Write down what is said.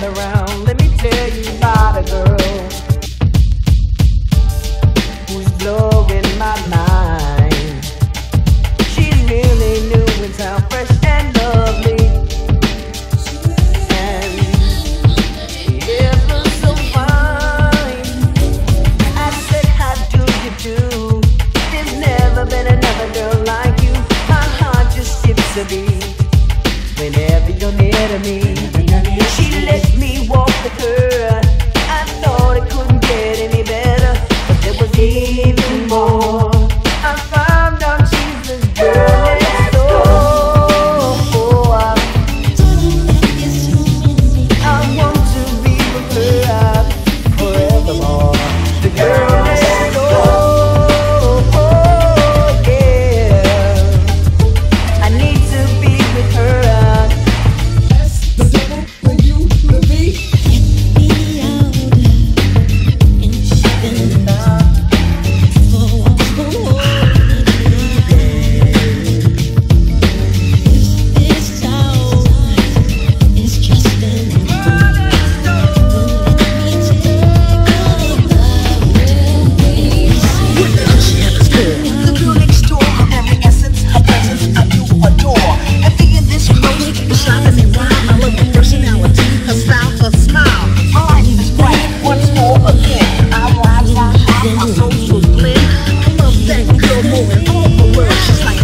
Let me tell you about a girl who's blowing my mind. She's really new fresh and lovely. Been another girl like you. My heart just enemy. She let me walk with her. shopping me wild. Personality, her style, her smile. All I need is bright once more again. I. I love that girl more all the world. She's like